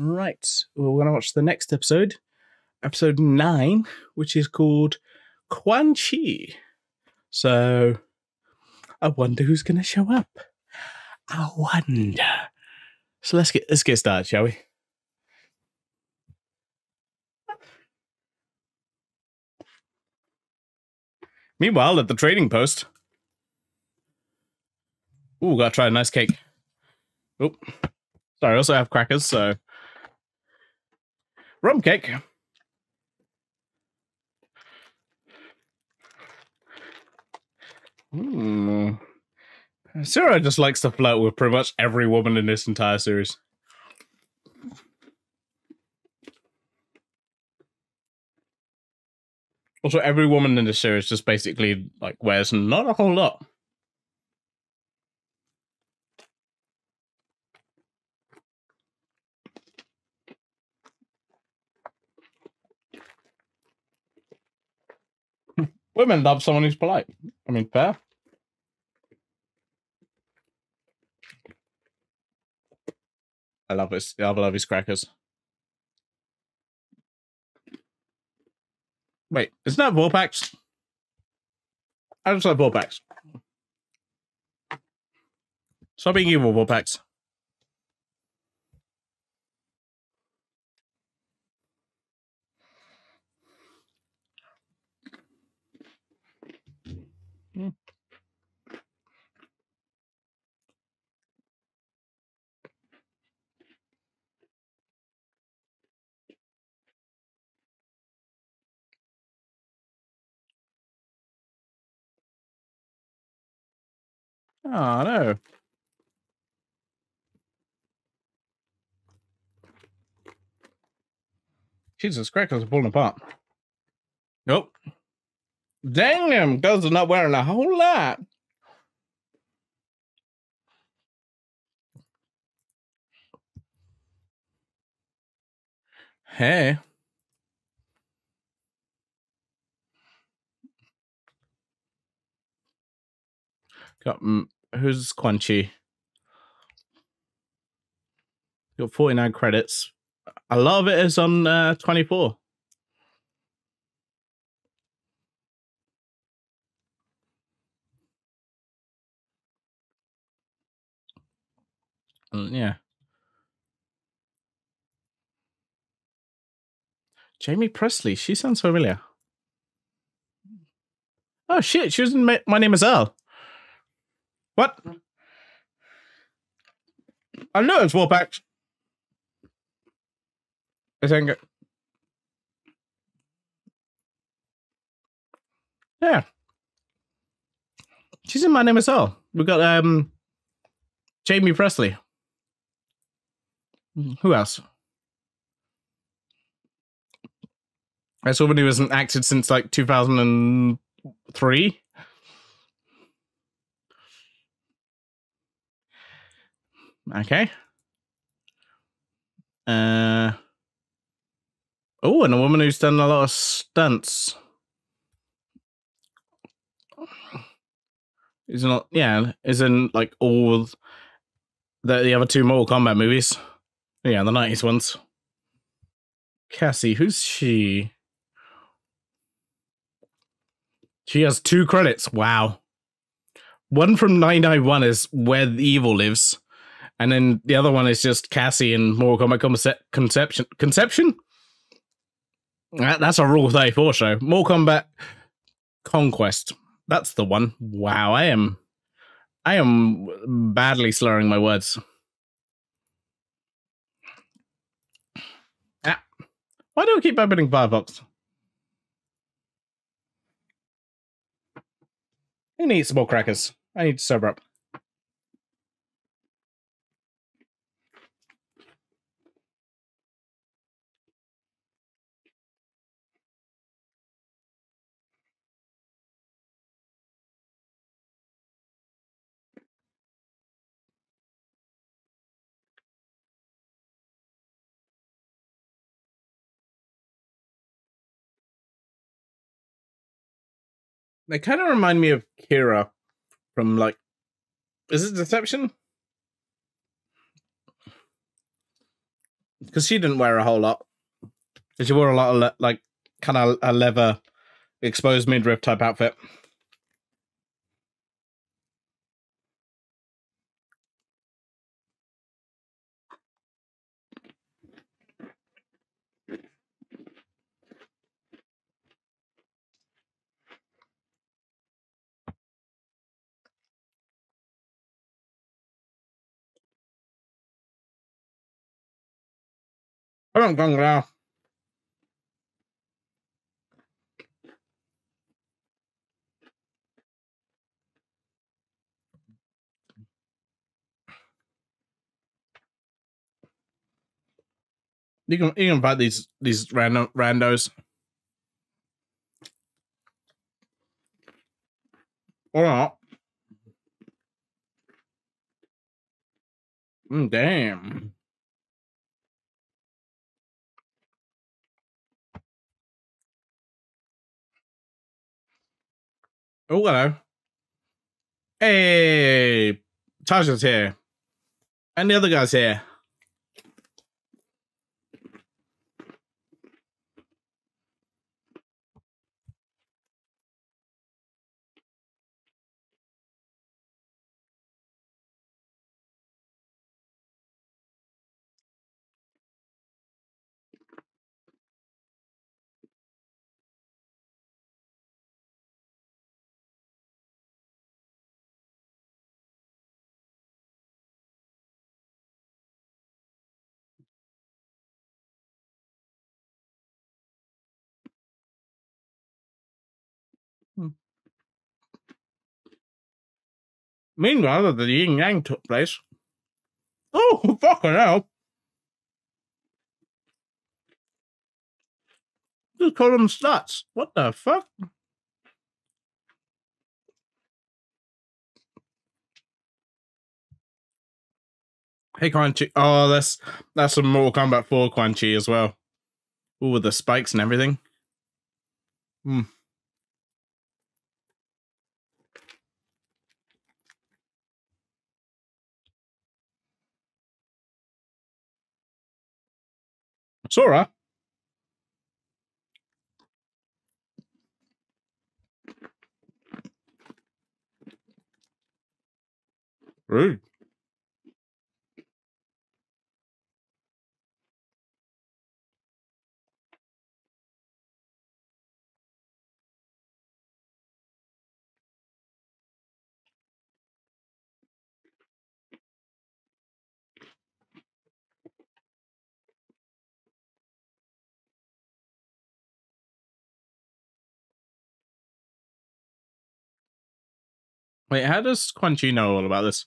Right. We're going to watch the next episode, episode nine, which is called Quan Chi. So, I wonder who's going to show up. I wonder. So let's get let's get started, shall we? Meanwhile, at the trading post. Ooh, gotta try a nice cake. Oh, sorry. I also have crackers, so rum cake. Hmm. Sarah just likes to flirt with pretty much every woman in this entire series. Also, every woman in this series just basically like wears not a whole lot. Women love someone who's polite. I mean, fair. I love his. I love his crackers. Wait, isn't that Vorpax? I just like Vorpax. Stop being evil, Vorpax. Oh no. Jesus, crackers are pulling apart. Nope. Dang them, girls are not wearing a whole lot. Hey. Got mm, who's Quan Chi? Got 49 credits. A lot of it is on uh, 24. Mm, yeah. Jaime Pressly. She sounds familiar. Oh shit! She was in My, My Name Is Earl. What? I know it's Vorpax. I think it. Yeah. She's in My Name as well. We got um Jaime Pressly. Who else? I saw when he wasn't acted since like 2003. Okay. Uh. Oh, and a woman who's done a lot of stunts. Is not, yeah, is in like all the the other two Mortal Kombat movies. Yeah, the nineties ones. Cassie, who's she? She has two credits. Wow. One from 991 is Where the Evil Lives. And then the other one is just Cassie and Mortal Kombat Conce- Conception. Conception? That, that's a Rule 34 show. Mortal Kombat Conquest. That's the one. Wow, I am. I am badly slurring my words. Ah. Why do I keep opening Firefox? I need some more crackers. I need to sober up. They kind of remind me of Kira from like, is it Deception? because she didn't wear a whole lot. She wore a lot of le- like kind of a leather exposed midriff type outfit. I don't now. You can you can invite these these random randos. Or not. Mm, damn. Oh, hello. Hey, Tasha's here. And the other guy's here. Meanwhile, the yin yang took place. Oh, fucking hell. Just call them sluts. What the fuck? Hey, Quan Chi. Oh, that's that's some Mortal Kombat 4 Quan Chi as well. Ooh, with the spikes and everything. Hmm. Sora. Rude. Wait, how does Quan Chi know all about this?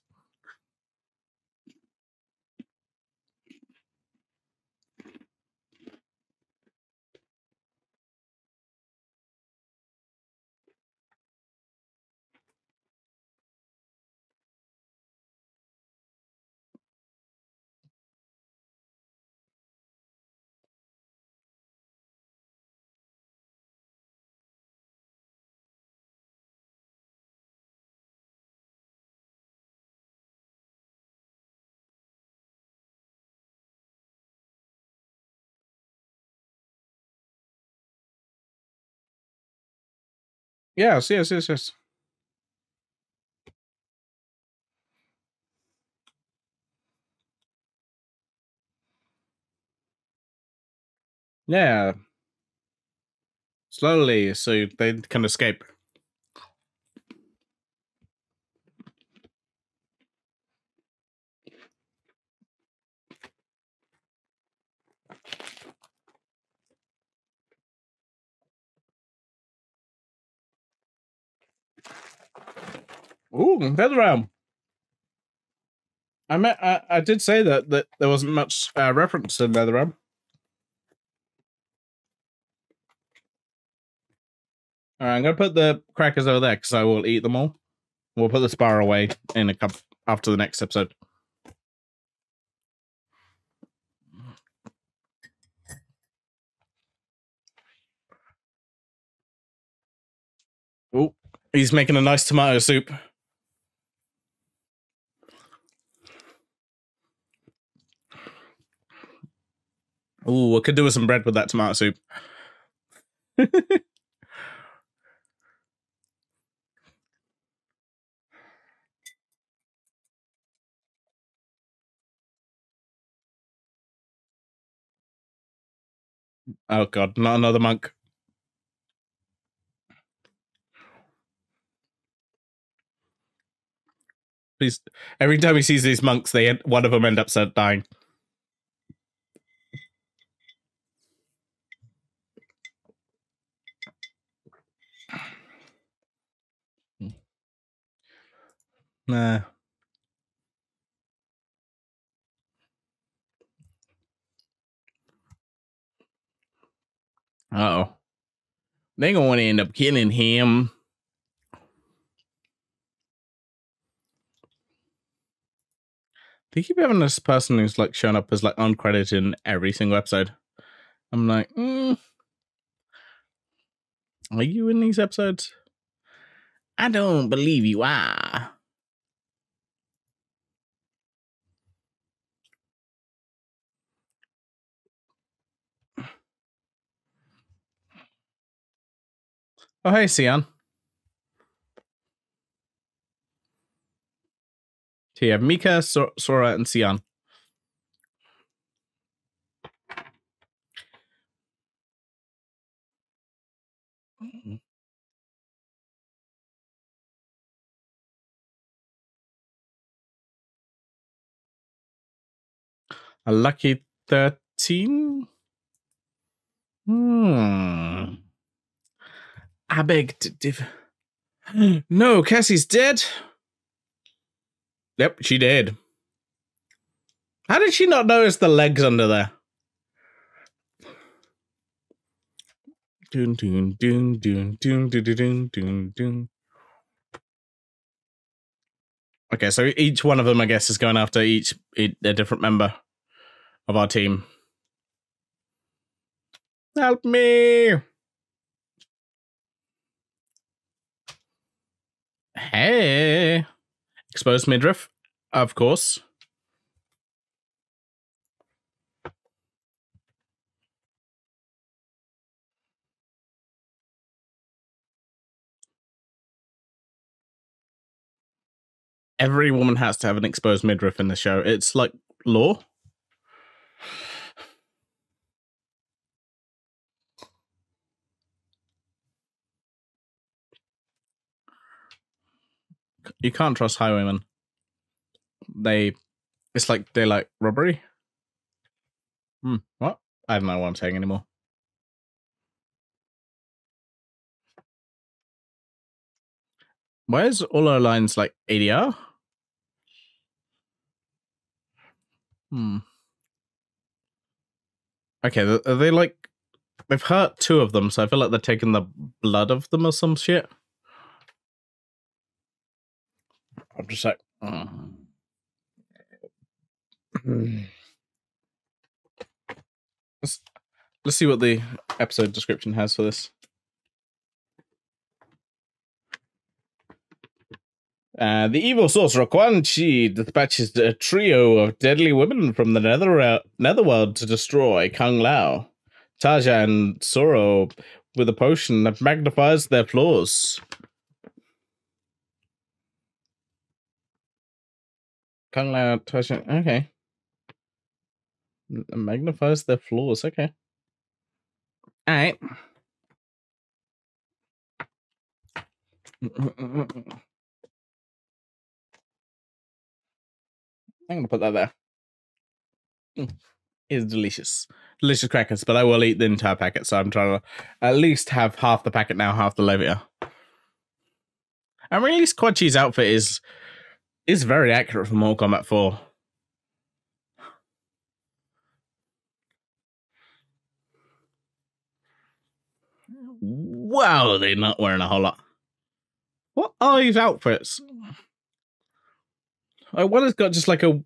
Yes, yes, yes, yes. Yeah. Slowly, so they can escape. Ooh, Netherrealm. I meant I, I did say that that there wasn't much uh, reference to Netherrealm. All right, I'm gonna put the crackers over there because I will eat them all. We'll put the spar away in a cup after the next episode. Oh, he's making a nice tomato soup. Ooh, I could do with some bread with that tomato soup. oh god, not another monk. Please, every time he sees these monks, they one of them end up dying. Oh. They're going to end up killing him. They keep having this person who's like showing up as like uncredited in every single episode. I'm like, mm, are you in these episodes? I don't believe you are. Oh, hey, Sion. So you have Mika, Sora, and Sion. A lucky 13? Hmm. I beg to differ. No, Cassie's dead. Yep, she did. How did she not notice the legs under there? Dun dun dun dun dun dun dun dun dun. Okay, so each one of them, I guess, is going after each a different member of our team. Help me! Hey! Exposed midriff, of course. Every woman has to have an exposed midriff in the show. It's like law. You can't trust highwaymen. They, it's like daylight robbery. Hmm. What? I don't know what I'm saying anymore. Why is all our lines like ADR? Hmm. Okay, are they like they've hurt two of them, so I feel like they're taking the blood of them or some shit. I'm just like, oh. let's let's see what the episode description has for this. Uh, the evil sorcerer Quan Chi dispatches a trio of deadly women from the nether uh, netherworld to destroy Kung Lao, Taja, and Siro with a potion that magnifies their flaws. Kung Lao touching. Okay. Magnifies their flaws. Okay. All right. I'm gonna put that there. Mm. It's delicious. Delicious crackers, but I will eat the entire packet, so I'm trying to at least have half the packet now, half the later. And really, Quan Chi's outfit is is very accurate for Mortal Kombat 4. Wow, they're not wearing a whole lot. What are these outfits? Like one has got just like a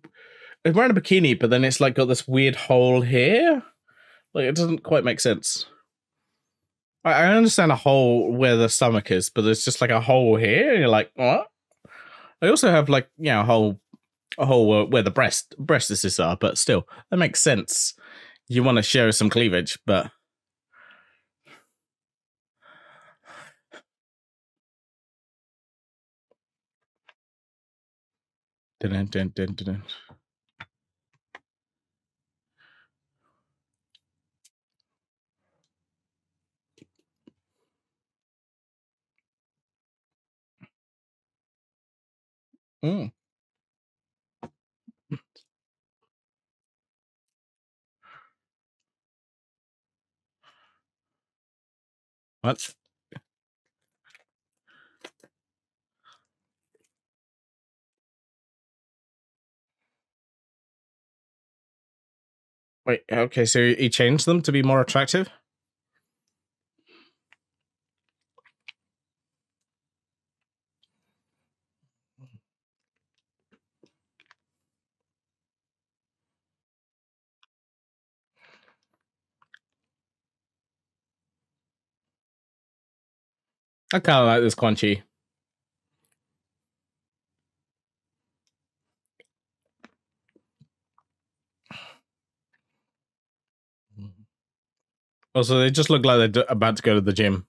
it's wearing a bikini, but then it's like got this weird hole here. Like it doesn't quite make sense. I, I understand a hole where the stomach is, but there's just like a hole here, and you're like, what? I also have like you know a whole a whole uh, where the breast breastises are, but still that makes sense. You want to show some cleavage, but dun, dun, dun, Mm. What? Wait, okay, so he changed them to be more attractive? I kind of like this crunchy. Also, they just look like they're about to go to the gym.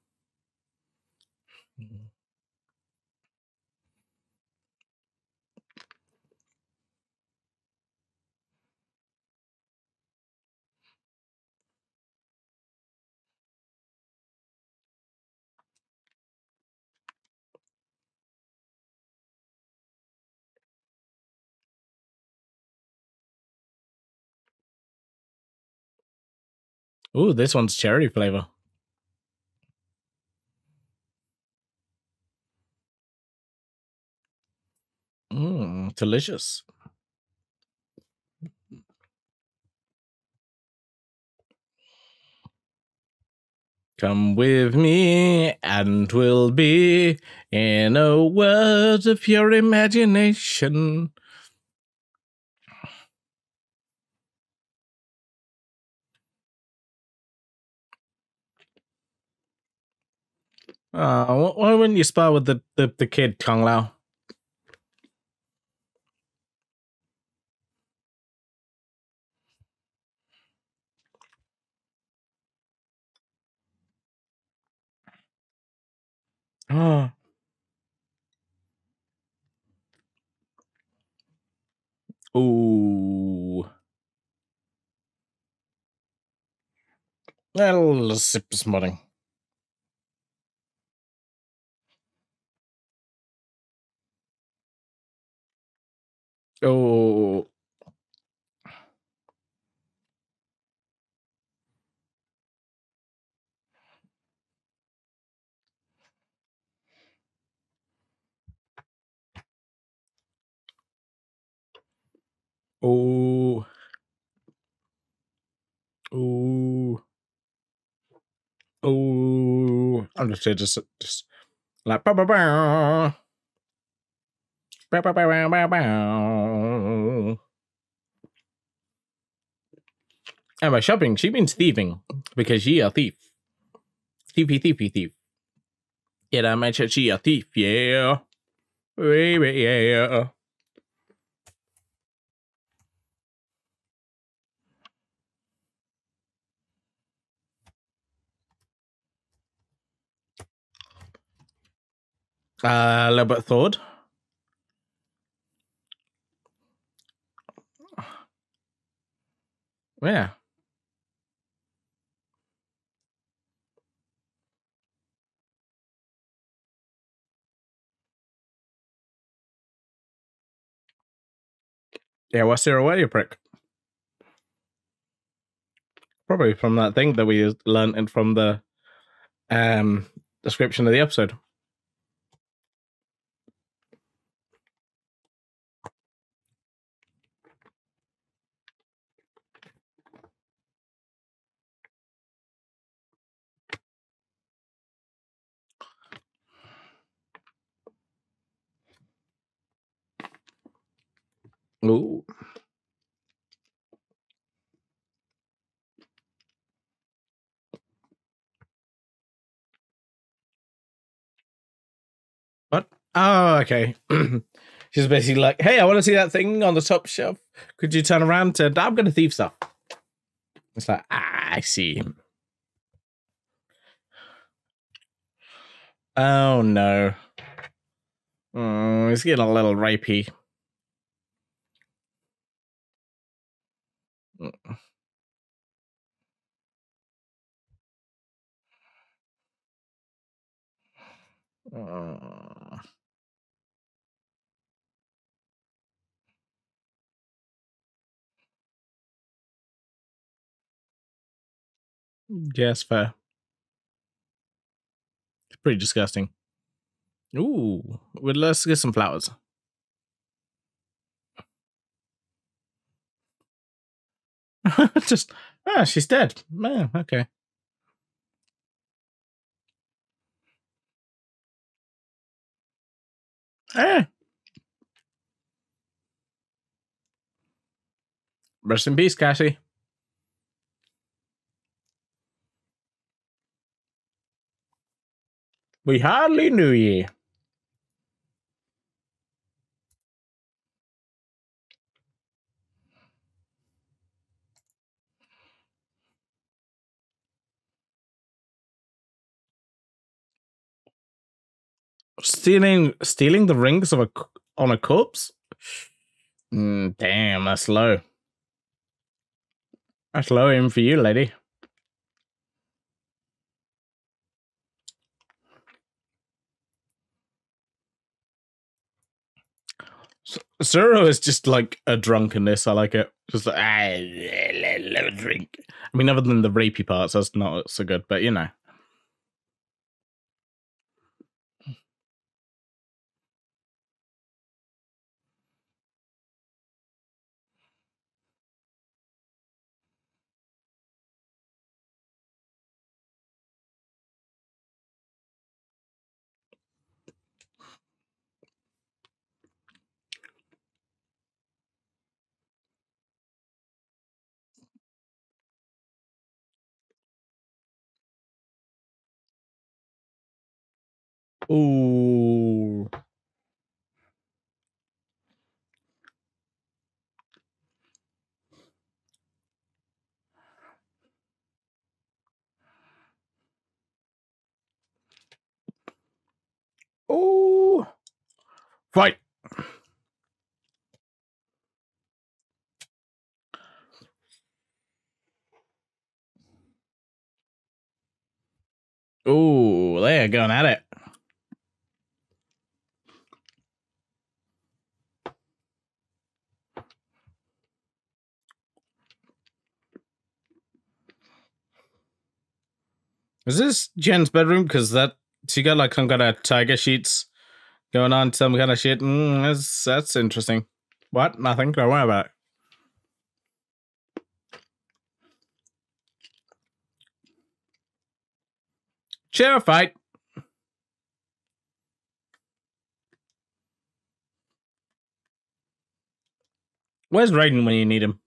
Ooh, this one's cherry flavor. Mmm, delicious. Come with me, and we'll be in a world of your imagination. Oh, why wouldn't you spar with the, the, the kid, Kung Lao? Oh. Ooh. Little sip this morning. Oh. Oh. Oh. Oh. I'm just just just like bow, bow, bow. Bow, bow, bow, bow, bow. And by shopping, she means thieving because she a thief. Thiefy, thiefy, thief. Yeah, I mentioned she a thief. Yeah, baby, yeah. Uh, a little Yeah. Yeah, what's there away, you prick? Probably from that thing that we learned from the um description of the episode. Ooh. What? Oh, okay. She's basically like, hey, I want to see that thing on the top shelf. Could you turn around to, I'm going to thieve stuff. It's like, ah, I see. Oh no. Oh, he's getting a little rapey. Mm. Uh, yes, fair. It's pretty disgusting. Ooh, well, let's get some flowers. Just, ah, she's dead. Man, okay. Eh. Rest in peace, Cassie. We hardly knew ye. Stealing, stealing the rings of a on a corpse. Mm, damn, that's low. That's low aim for you, lady. Zero is just like a drunkenness. I like it. Just like, ah, let me drink. I mean, other than the rapey parts, that's not so good, but you know. Ooh. Ooh. Fight. Ooh, they're going at it. Is this Jen's bedroom? Because that she got like some kind of tiger sheets going on, some kind of shit. Mm, that's that's interesting. What? Nothing. Don't worry about it. Chair fight. Where's Raiden when you need him?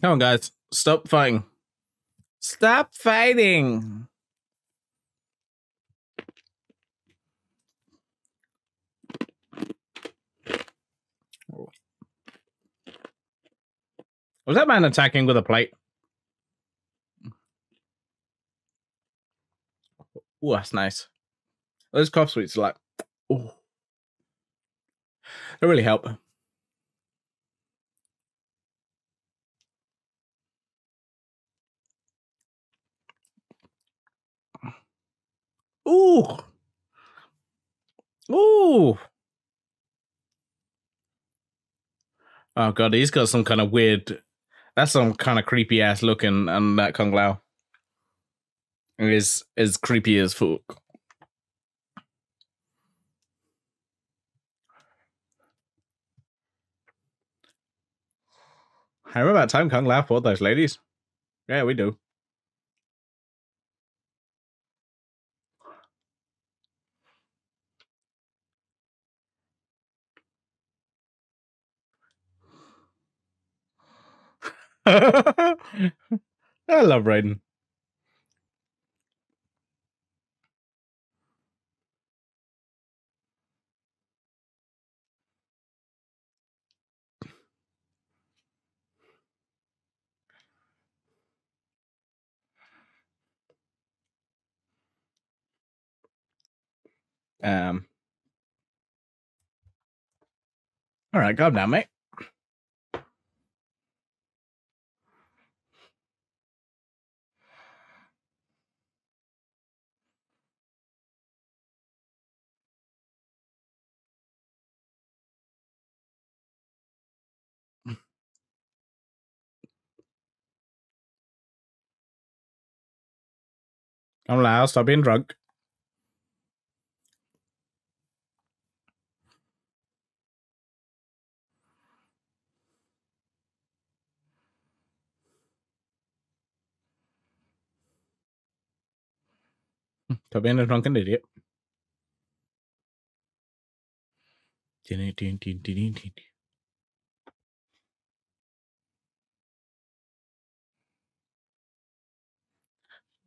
Come on, guys. Stop fighting. Stop fighting. Was that man attacking with a plate? Oh, that's nice. Those cough sweets are like, oh, they really help. Ooh. Ooh. Oh god, he's got some kind of weird. That's some kind of creepy ass looking, and that Kung Lao is is creepy as fuck. How about time Kung Lao fought those ladies? Yeah, we do. I love Raiden. Um. All right, go now, mate. I'm loud. Stop being drunk. Stop being a drunken idiot.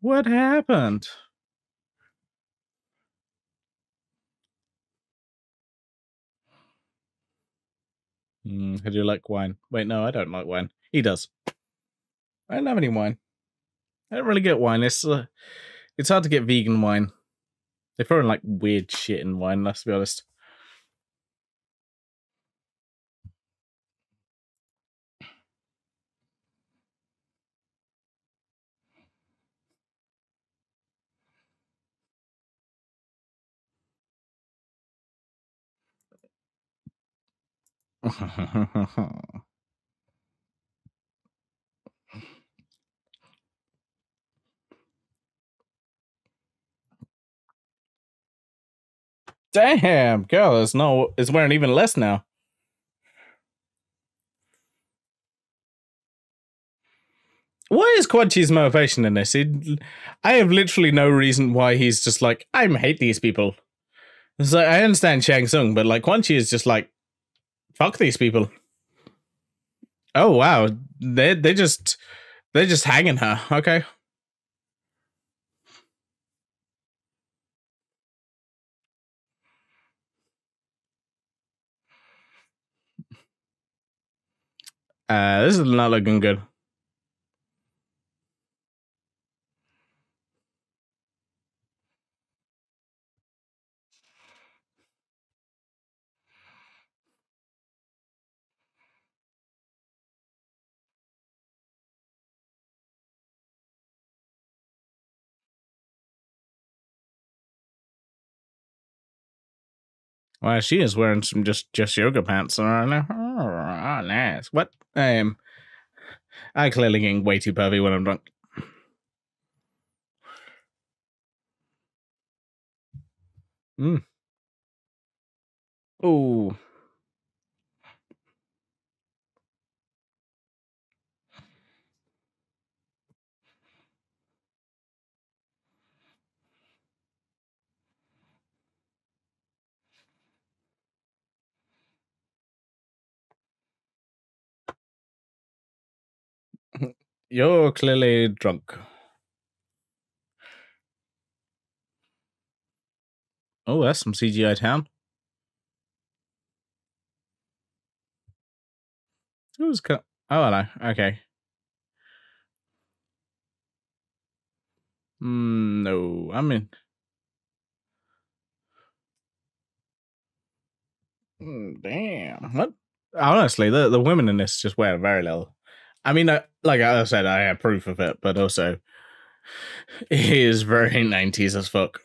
What happened? Mm, I do you like wine. Wait, no, I don't like wine. He does. I don't have any wine. I don't really get wine. It's uh, it's hard to get vegan wine. They throw in like weird shit in wine. Let's be honest. Damn, girl, it's no, it's wearing even less now. What is Quan Chi's motivation in this? It, I have literally no reason why he's just like, I hate these people. It's like, I understand Shang Tsung, but like Quan Chi is just like, fuck these people. Oh wow, they they just they're just hanging her. Okay. Uh, this is not looking good. Well, she is wearing some just just yoga pants. Oh, nice. What? Um, I clearly getting way too pervy when I'm drunk. Mm. Oh. You're clearly drunk. Oh, that's some CGI town. Who's co- Oh, hello. Okay. Mm, no, I mean. Mm, damn. What? Honestly, the the women in this just wear very little. I mean, uh, like I said, I have proof of it, but also it is very 90s as fuck.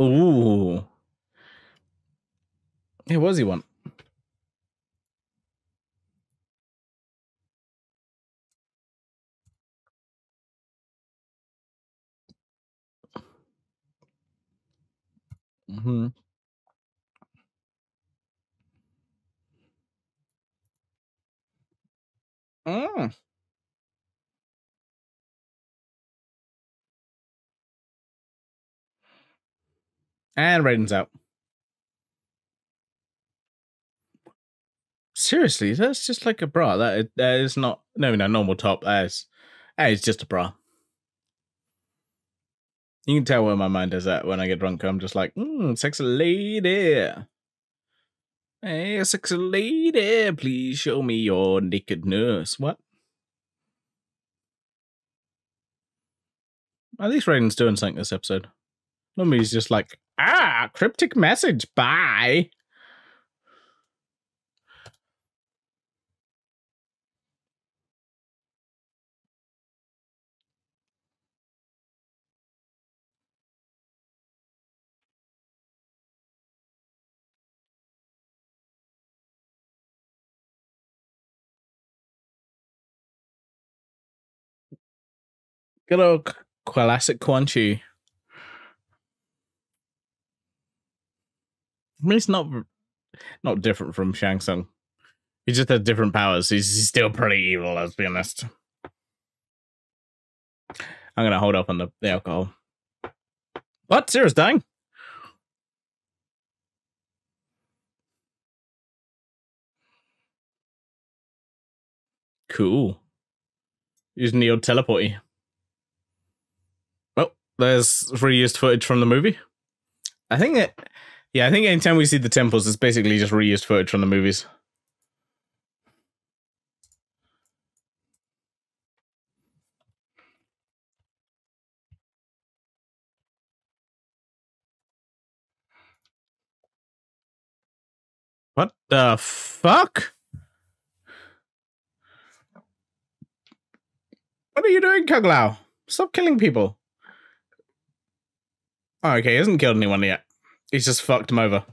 Ooh. Yeah, what does he want? Mm-hmm. Mm. And Raiden's out. Seriously, that's just like a bra. That that is not no no normal top. That is that is just a bra. You can tell where my mind is at when I get drunk. I'm just like, mm, sexy lady. Hey, sexy lady, please show me your nakedness. What? At least Raiden's doing something this episode. Normally he's just like, ah, cryptic message, bye. Good old classic Quan Chi. I mean, it's not not different from Shang Tsung. He just has different powers. He's, he's still pretty evil, let's be honest. I'm gonna hold up on the, the alcohol. What? Sarah's dying? Cool. Using the old teleporty. Oh, there's reused footage from the movie. I think that yeah, I think anytime we see the temples, it's basically just reused footage from the movies. What the fuck? What are you doing, Kung Lao? Stop killing people. Oh, okay, he hasn't killed anyone yet. He's just fucked him over.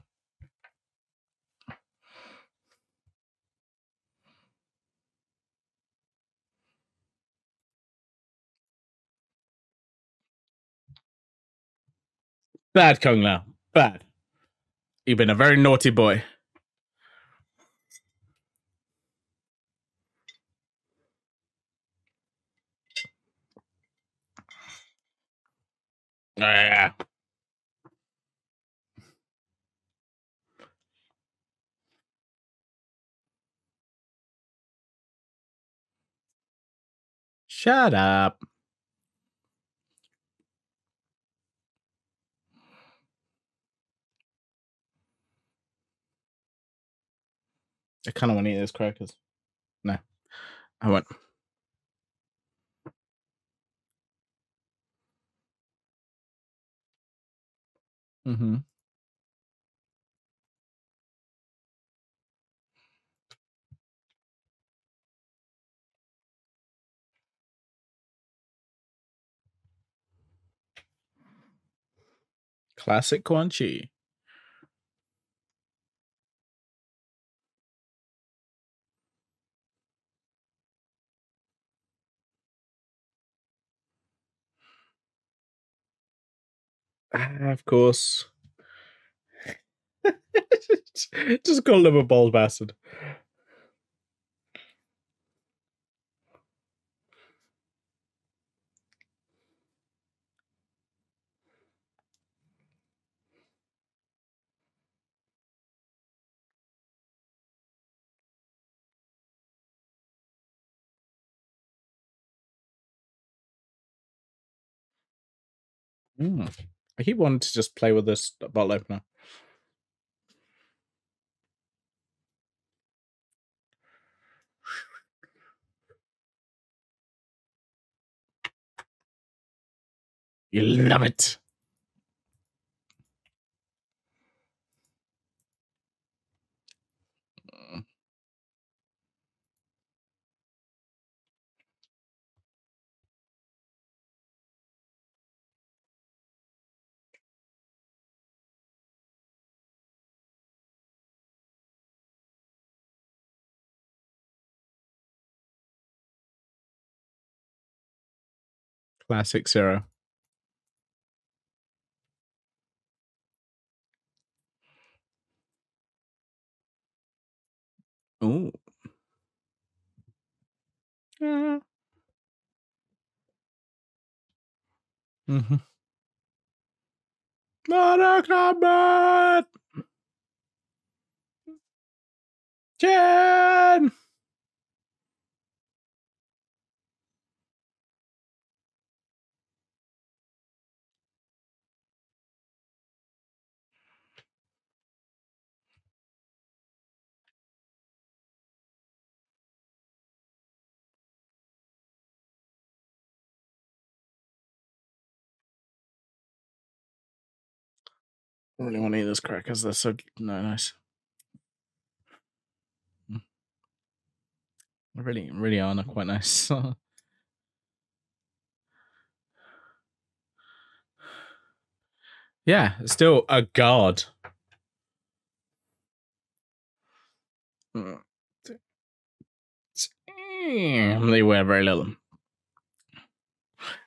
Bad Kung Lao. Bad. You've been a very naughty boy. Ah, yeah. Shut up. I kind of want to eat those crackers. No, I won't. Mm-hmm. Classic Quan Chi. Ah, of course. Just call him a bald bastard. Mm. I keep wanting to just play with this bottle opener. You love it. Classic Siro. Oh. Yeah. Mm-hmm. Mortal Kombat! Yeah! really want to eat those crackers. They're so no nice. Mm. Really, really are not quite nice. yeah, still a god. Mm. They wear very little.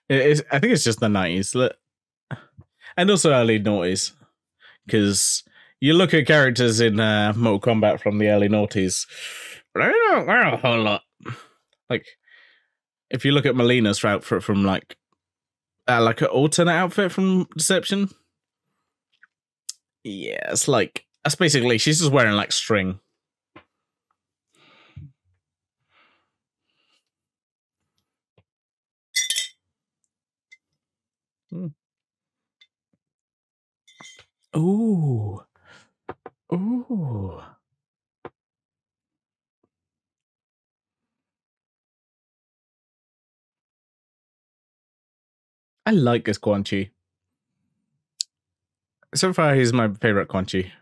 It's, I think it's just the nineties, and also early noughties, because you look at characters in uh, Mortal Kombat from the early noughties, they don't wear a whole lot. Like, if you look at Mileena's outfit from like, uh, like an alternate outfit from Deception, yeah, it's like that's basically she's just wearing like string. Hmm. Ooh. Ooh. I like this Quan Chi. So far, he's my favorite Quan Chi.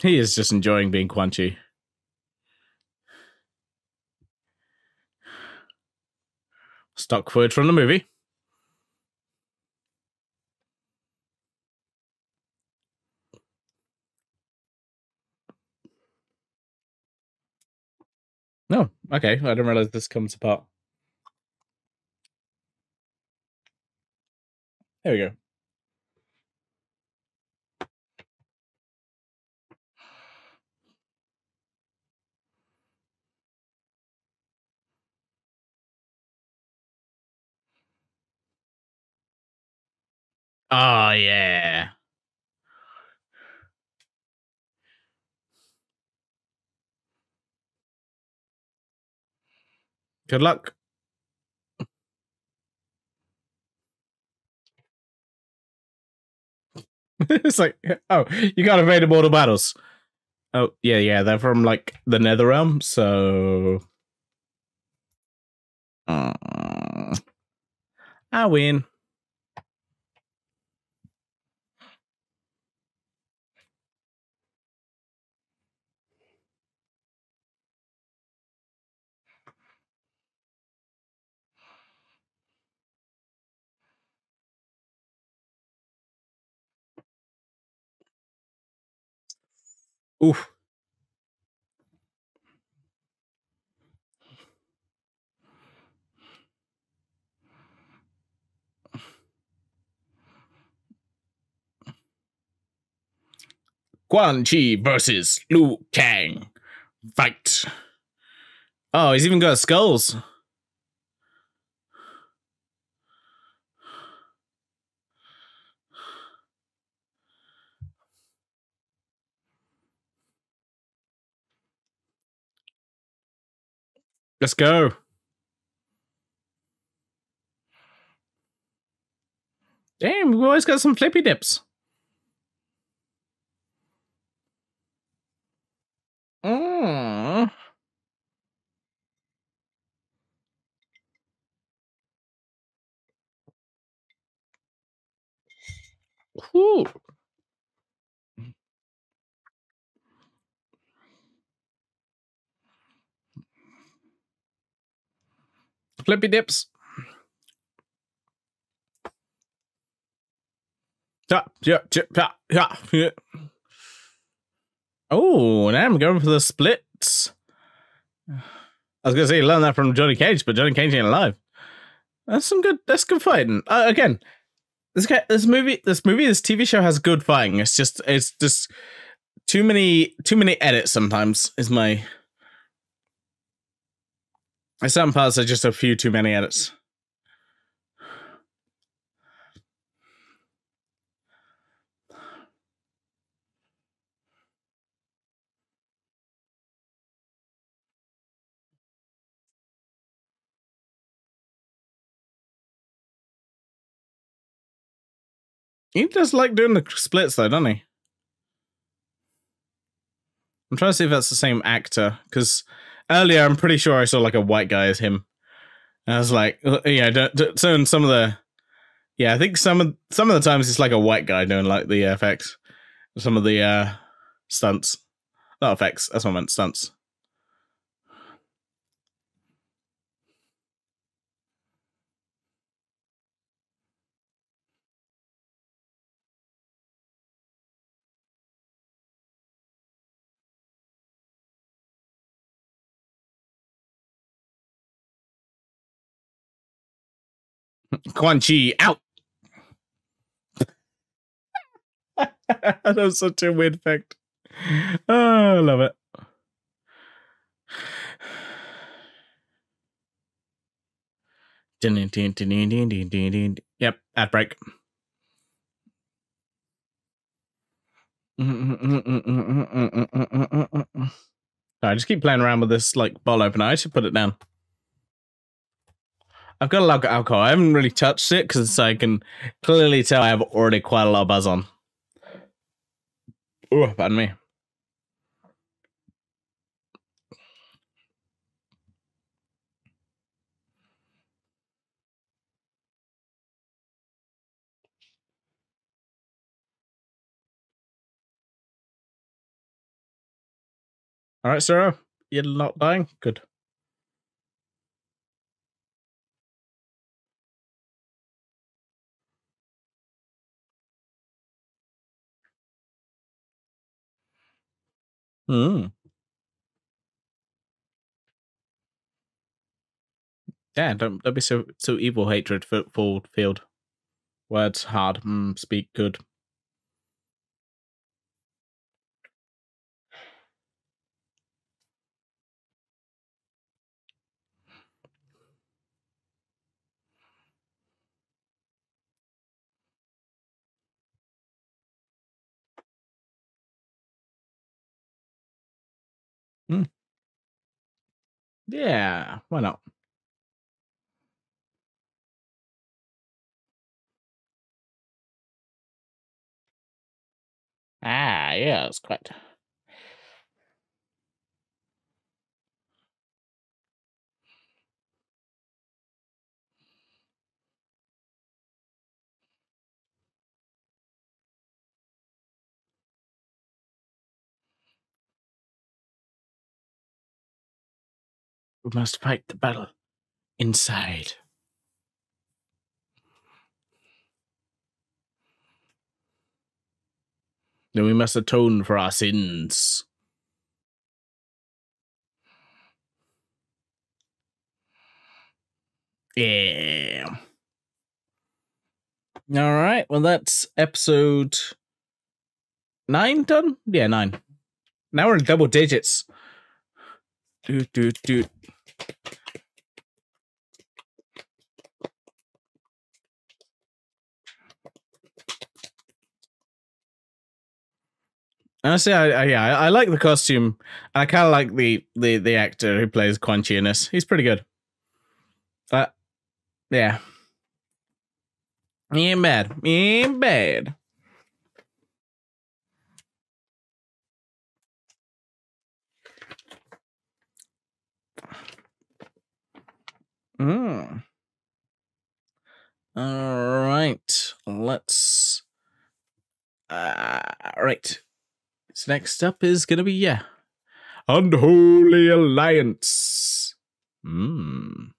He is just enjoying being Quan Chi. Stock footage from the movie. No, okay. I didn't realize this comes apart. There we go. Oh yeah. Good luck. it's like, oh, you got evade mortal battles. Oh, yeah, yeah, they're from like the Nether Realm, so uh, I win. Oof. Quan Chi versus Liu Kang. Fight. Oh, he's even got skulls. Let's go. Damn, we always got some flippy dips. Mm. Ooh. Flippy dips. Yeah, yeah, yeah, yeah. Oh, now I'm going for the splits. I was gonna say you learned that from Johnny Cage, but Johnny Cage ain't alive. That's some good. That's good fighting. Uh, again, this guy, this movie, this movie, this TV show has good fighting. It's just, it's just too many, too many edits. Sometimes is my some parts are just a few too many edits. He does like doing the splits though, doesn't he? I'm trying to see if that's the same actor because earlier I'm pretty sure I saw like a white guy as him. And I was like, uh, yeah, don't, don't- so in some of the, yeah, I think some of some of the times it's like a white guy doing like the effects, some of the uh stunts, not effects. That's what I meant, stunts. Quan Chi out. that was such a weird fact. Oh, I love it. Yep, ad break. I just keep playing around with this like ball opener. I should put it down. I've got a lot of alcohol. I haven't really touched it because I can clearly tell I have already quite a lot of buzz on. Oh, pardon me. All right, Sarah, you're not dying. Good. Hmm. Yeah, don't don't be so so evil. Hatred for full field. Words hard. Mm, speak good. Yeah, why not? Ah, yes, quite. We must fight the battle inside. Then we must atone for our sins. Yeah. All right. Well, that's episode nine done. Yeah, nine. Now we're in double digits. Do do do. Honestly, I, I yeah, I, I like the costume. I kind of like the the the actor who plays Quan Chi in this. He's pretty good. But yeah, he ain't bad. He ain't bad. Mm. All right, let's. Uh, all right. So next up is gonna be yeah, unholy alliance. Hmm.